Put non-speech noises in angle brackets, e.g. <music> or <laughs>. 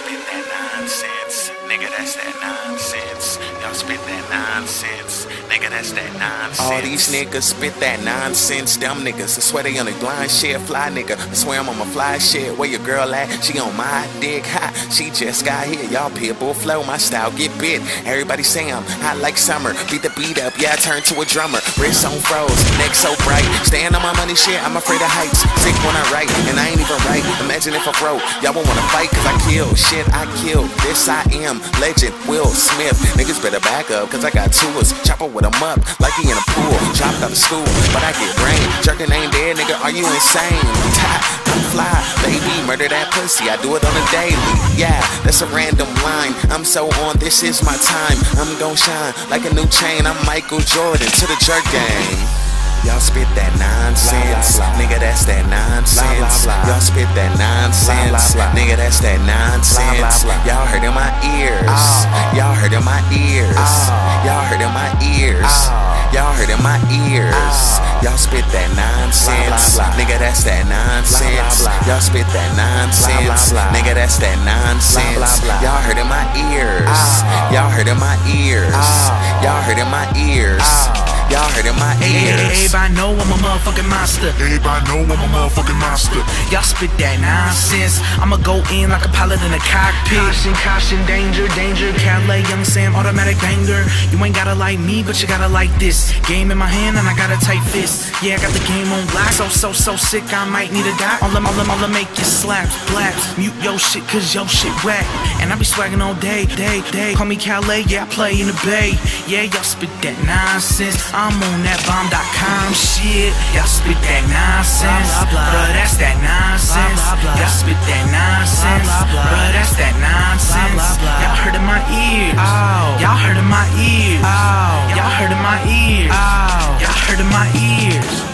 that nonsense. Nigga, that's that nonsense. Y'all spit that nonsense. Nigga, that's that nonsense. All these niggas spit that nonsense. Dumb niggas. I swear they on the blind shit. Fly nigga. I swear I'm on my fly shit. Where your girl at? She on my dick. Ha. She just got here. Y'all pitbull flow. My style get bit. Everybody say I'm hot like summer. Beat the beat up. Yeah, I turn to a drummer. Wrist on froze. Neck so bright. Staying on my money shit. I'm afraid of heights. Sick when I write. And I ain't. Imagine if I broke. Y'all won't wanna fight cause I kill. Shit, I kill. This I am. Legend. Will Smith. Niggas better back up cause I got tours. Chopper with them up like he in a pool. Dropped out of school, but I get brain. Jerking ain't dead, nigga. Are you insane? <laughs> Tie, I'm fly, baby. Murder that pussy. I do it on a daily. Yeah, that's a random line. I'm so on. This is my time. I'm gon' shine like a new chain. I'm Michael Jordan to the jerk game. Y'all spit that nonsense, nigga. That's that nonsense. Y'all spit that nonsense, nigga. That's that nonsense. Y'all hurt in my ears. Oh. Y'all hurt in my ears. Oh. Y'all hurt in my ears. Y'all hurt in my ears. Y'all spit that nonsense, nigga. That's that nonsense. Y'all spit that nonsense, nigga. That's that nonsense. Y'all hurt in my ears. Y'all hurt in my ears. Y'all hurt in my ears. Y'all hurt in my ears. everybody know I'm a motherfucking monster. Everybody know I'm a motherfucking monster. Y'all spit that nonsense. I'ma go in like a pilot in a cockpit. Caution, caution, danger, danger. Calais, young Sam, automatic banger. You ain't gotta like me, but you gotta like this. Game in my hand and I got a tight fist. Yeah, I got the game on lock. So, so, so sick, I might need a doc. All them, all them, all them make you slaps, blaps. Mute yo shit, cause yo shit whack. And I be swagging all day, day, day. Call me Calais, yeah, I play in the bay. Yeah, y'all spit that nonsense. I'm on that bomb.com shit. Y'all spit that nonsense. Bruh, that's that nonsense. Y'all spit that nonsense. Bruh, that's that nonsense. Y'all hurt in my ears. Y'all hurt in my ears. Y'all hurt in my ears. Y'all hurt in my ears.